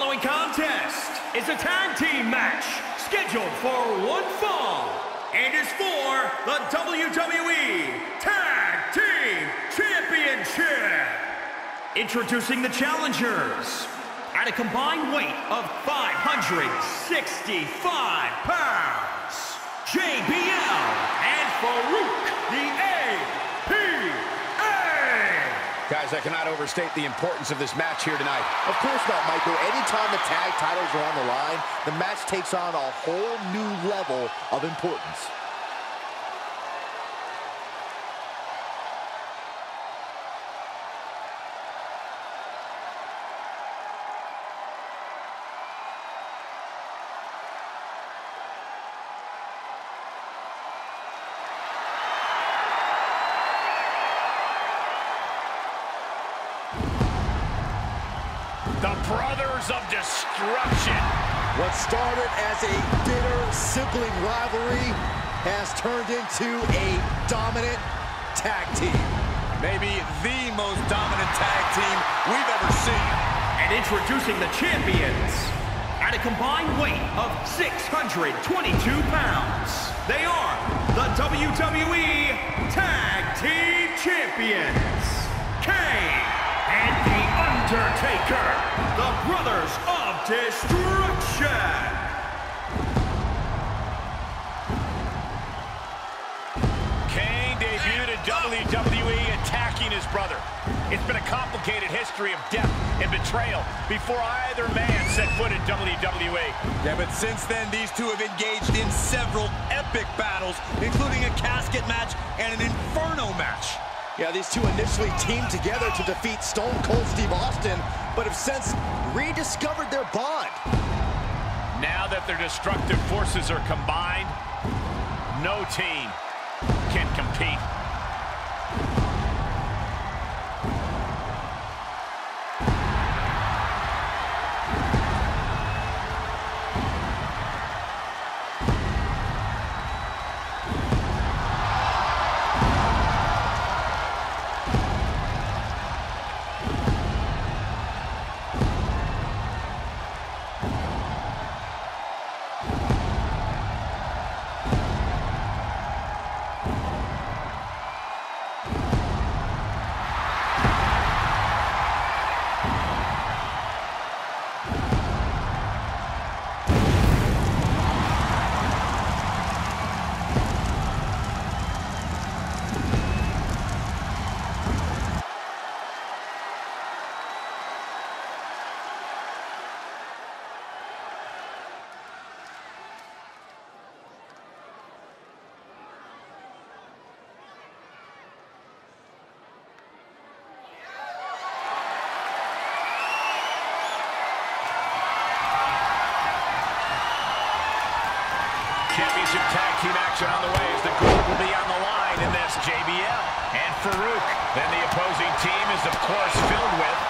following contest is a tag team match scheduled for one fall and is for the WWE Tag Team Championship. Introducing the challengers at a combined weight of 565 pounds, JBL and Faarooq the APA. Guys, I cannot overstate the importance of this match here tonight. Of course not, Michael. Anytime the tag titles are on the line, the match takes on a whole new level of importance. The Brothers of Destruction. What started as a bitter sibling rivalry has turned into a dominant tag team. Maybe the most dominant tag team we've ever seen. And introducing the champions at a combined weight of 622 pounds. They are the WWE Undertaker, the Brothers of Destruction. Kane debuted in WWE attacking his brother. It's been a complicated history of death and betrayal before either man set foot in WWE. Yeah, but since then, these two have engaged in several epic battles, including a casket match and an Inferno match. Yeah, these two initially teamed together to defeat Stone Cold Steve Austin, but have since rediscovered their bond. Now that their destructive forces are combined, no team can compete. Team action on the way as the gold will be on the line in this JBL and Faarooq. Then the opposing team is, of course, filled with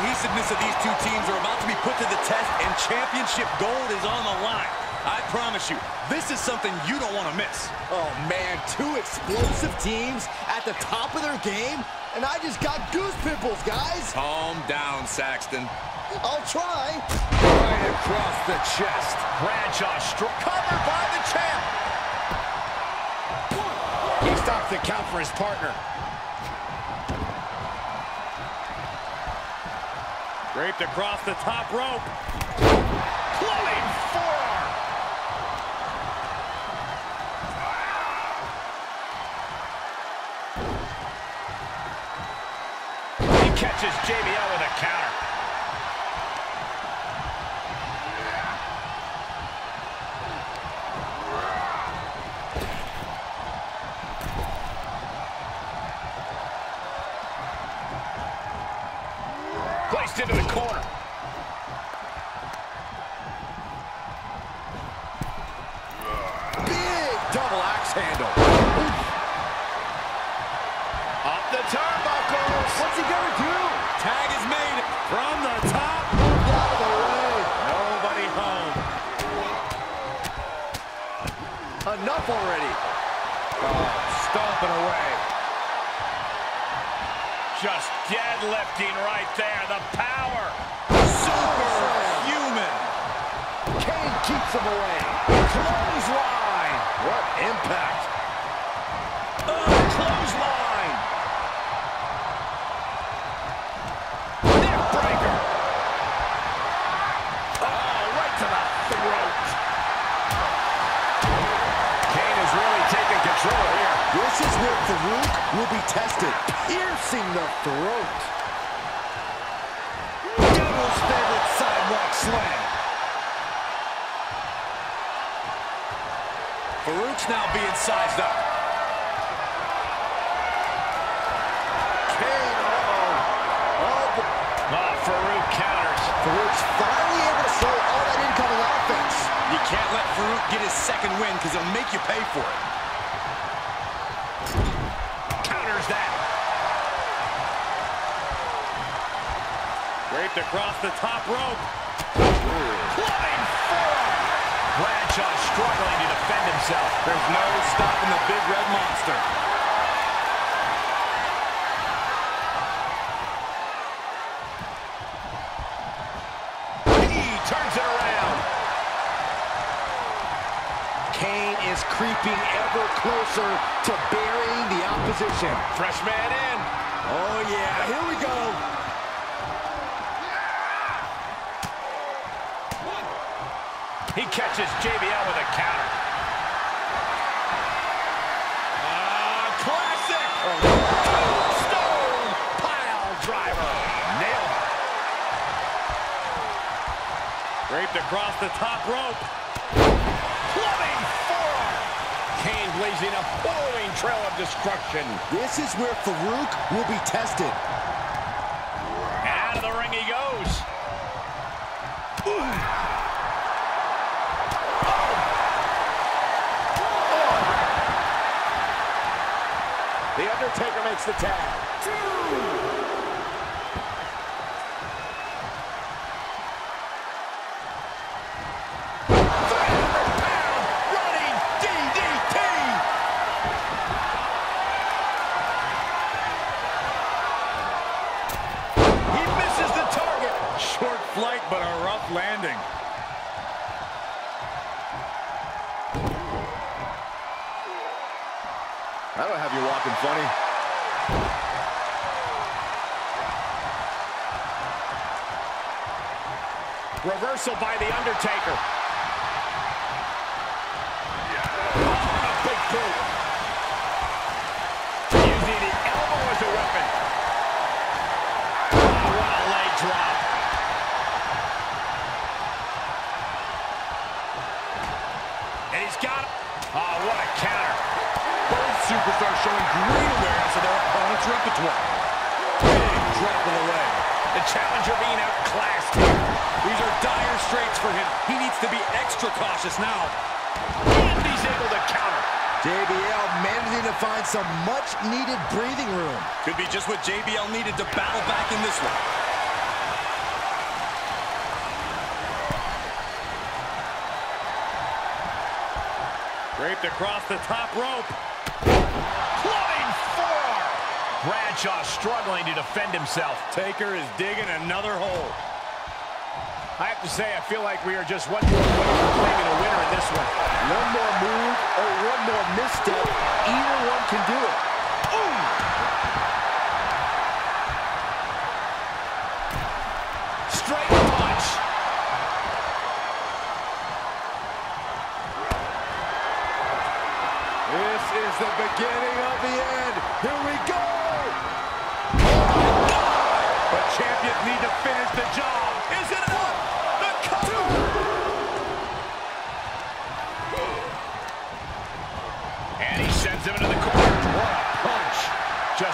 cohesiveness of these two teams are about to be put to the test, and championship gold is on the line. I promise you, this is something you don't want to miss. Oh man, two explosive teams at the top of their game, and I just got goose pimples, guys. Calm down, Saxton. I'll try. Right across the chest. Bradshaw stro- covered by the champ. He stops the count for his partner. Draped across the top rope. Floating forearm. He catches JBL with a counter. Double axe handle. Up the turnbuckles. What's he gonna do? Tag is made. From the top. Moved out of the way. Nobody home. Enough already. Oh, stomping away. Just deadlifting right there, the power. Superhuman. Kane keeps him away. Clothesline. What impact. Oh, clothesline. Neck breaker. Oh, right to the throat. Kane is really taking control here. This is where Faarooq will be tested. Piercing the throat. Devil's favorite sidewalk slam. Faarooq's now being sized up. Kane, uh-oh. Oh, Oh, Faarooq counters. Faarooq's finally able to slow all that incoming offense. You can't let Faarooq get his second win because he'll make you pay for it. Counters that. Draped across the top rope. Flying forearm. Bradshaw struggling to defend himself. There's no stopping the big red monster. He turns it around. Kane is creeping ever closer to burying the opposition. Fresh man in. Oh, yeah, here we go. He catches JBL with a counter. Ah, classic. Stone pile driver. Nailed it. Across the top rope. Clubbing forearm. Kane blazing a following trail of destruction. This is where Faarooq will be tested. And out of the ring he goes. The Undertaker makes the tag. Running Reversal by The Undertaker. Oh, a big boot. Using the elbow as a weapon. Oh, what a leg drop. And he's got it. Oh, what a counter. Both superstars showing great awareness of their opponent's repertoire. Big drop of the leg. The challenger being outclassed here. These are dire straits for him. He needs to be extra cautious now. And he's able to counter. JBL managing to find some much-needed breathing room. Could be just what JBL needed to battle back in this one. Draped across the top rope. Clubbing forearm. Bradshaw struggling to defend himself. Taker is digging another hole. I have to say, I feel like we are just one more away from claiming a winner in this one. One more move or one more misstep, either one can do it.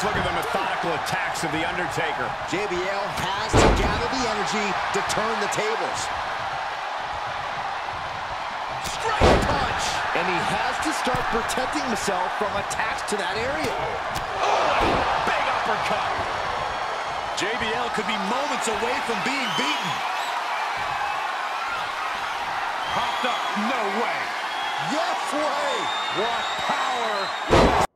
Just look at the methodical attacks of The Undertaker. JBL has to gather the energy to turn the tables. Straight punch. And he has to start protecting himself from attacks to that area. Oh, big uppercut. JBL could be moments away from being beaten. Popped up. No way. Yes way. What power.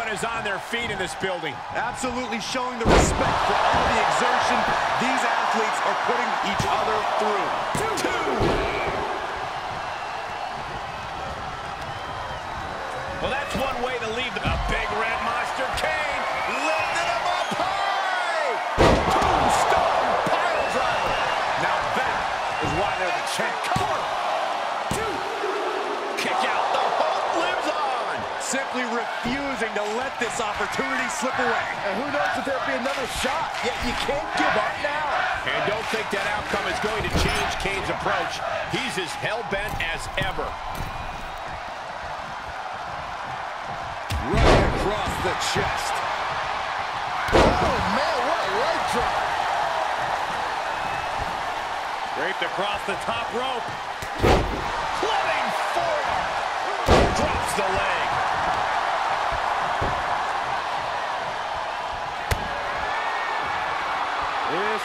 Everyone is on their feet in this building. Absolutely showing the respect for all the exertion these athletes are putting each other through. Two. Simply refusing to let this opportunity slip away. And who knows if there'll be another shot, yet you can't give up now. And don't think that outcome is going to change Kane's approach. He's as hell-bent as ever. Right across the chest. Oh, man, what a leg drop. Draped across the top rope.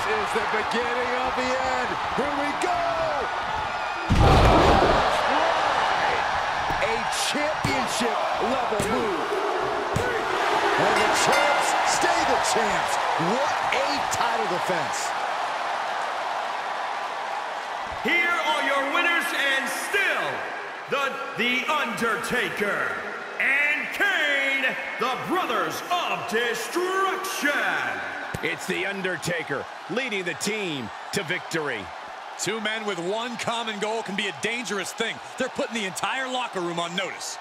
Is the beginning of the end. Here we go. A championship level move. And the champs stay the champs. What a title defense. Here are your winners and still the The Undertaker and Kane, the Brothers of Destruction. It's The Undertaker leading the team to victory. Two men with one common goal can be a dangerous thing. They're putting the entire locker room on notice.